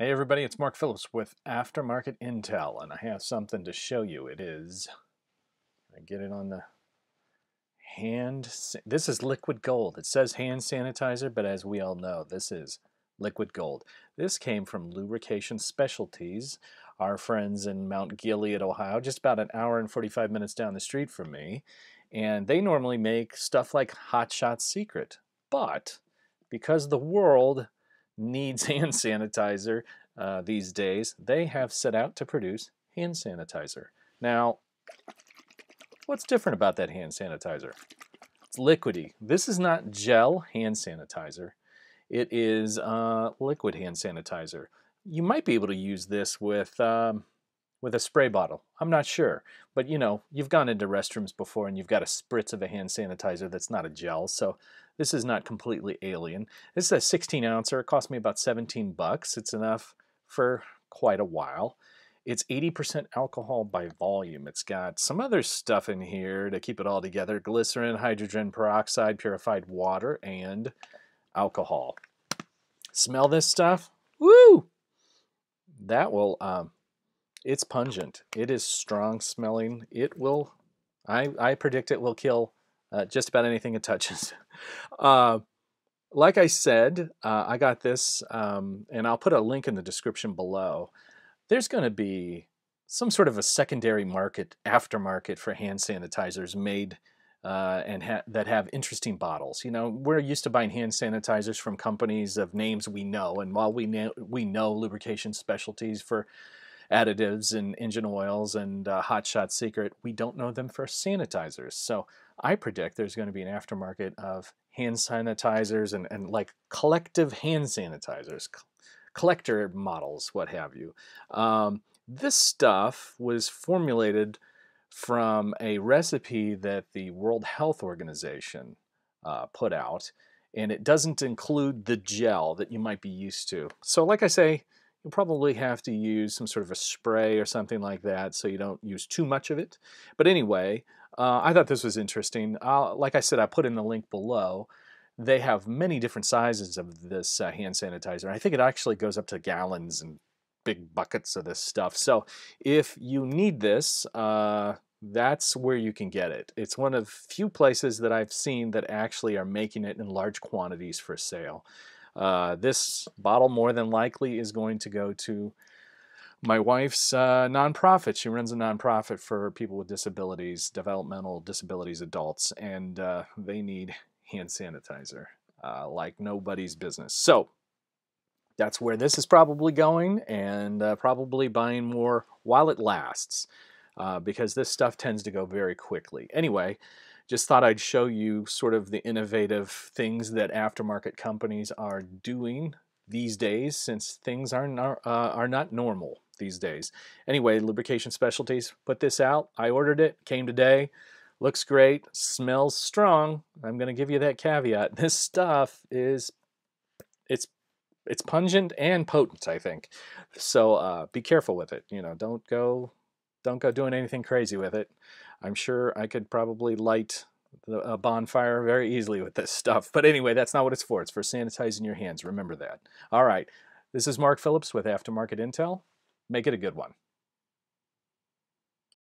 Hey everybody, it's Mark Phillips with Aftermarket Intel, and I have something to show you. It is, I get it on the hand, this is liquid gold. It says hand sanitizer, but as we all know, this is liquid gold. This came from Lubrication Specialties, our friends in Mount Gilead, Ohio, just about an hour and 45 minutes down the street from me. And they normally make stuff like Hot Shot Secret, but because the world needs hand sanitizer uh, these days, they have set out to produce hand sanitizer. Now, what's different about that hand sanitizer? It's liquidy. This is not gel hand sanitizer. It is uh, liquid hand sanitizer. You might be able to use this with um, with a spray bottle. I'm not sure. But you know, you've gone into restrooms before and you've got a spritz of a hand sanitizer that's not a gel, so this is not completely alien. This is a 16 ouncer. It cost me about 17 bucks. It's enough for quite a while. It's 80% alcohol by volume. It's got some other stuff in here to keep it all together. Glycerin, hydrogen peroxide, purified water, and alcohol. Smell this stuff? Woo! That will um, it's pungent. It is strong smelling. It will, I, I predict it will kill uh, just about anything it touches. uh, like I said, uh, I got this, um, and I'll put a link in the description below. There's going to be some sort of a secondary market, aftermarket for hand sanitizers made uh, and ha that have interesting bottles. You know, we're used to buying hand sanitizers from companies of names we know, and while we know we know lubrication specialties for additives and engine oils and uh, Hot Shot Secret, we don't know them for sanitizers. So I predict there's going to be an aftermarket of hand sanitizers and, and like collective hand sanitizers, collector models, what have you. Um, this stuff was formulated from a recipe that the World Health Organization uh, put out, and it doesn't include the gel that you might be used to. So, like I say, you'll probably have to use some sort of a spray or something like that so you don't use too much of it. But anyway, uh, I thought this was interesting. Uh, like I said, I put in the link below. They have many different sizes of this uh, hand sanitizer. I think it actually goes up to gallons and big buckets of this stuff. So if you need this, uh, that's where you can get it. It's one of few places that I've seen that actually are making it in large quantities for sale. Uh, this bottle more than likely is going to go to my wife's uh, nonprofit. She runs a nonprofit for people with disabilities, developmental disabilities, adults, and uh, they need hand sanitizer uh, like nobody's business. So that's where this is probably going, and uh, probably buying more while it lasts. Uh, because this stuff tends to go very quickly. Anyway, just thought I'd show you sort of the innovative things that aftermarket companies are doing these days since things are not, uh, are not normal these days. Anyway, Lubrication Specialties put this out. I ordered it, came today. Looks great, smells strong. I'm going to give you that caveat. This stuff is it's it's pungent and potent, I think. So uh, be careful with it. You know, don't go don't go doing anything crazy with it. I'm sure I could probably light a bonfire very easily with this stuff. But anyway, that's not what it's for. It's for sanitizing your hands. Remember that. All right. This is Mark Phillips with Aftermarket Intel. Make it a good one.